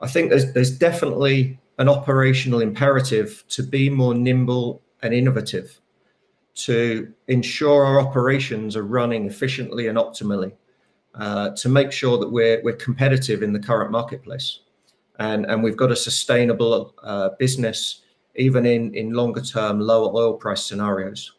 I think there's there's definitely an operational imperative to be more nimble and innovative, to ensure our operations are running efficiently and optimally, uh, to make sure that we're we're competitive in the current marketplace, and and we've got a sustainable uh, business even in in longer term lower oil price scenarios.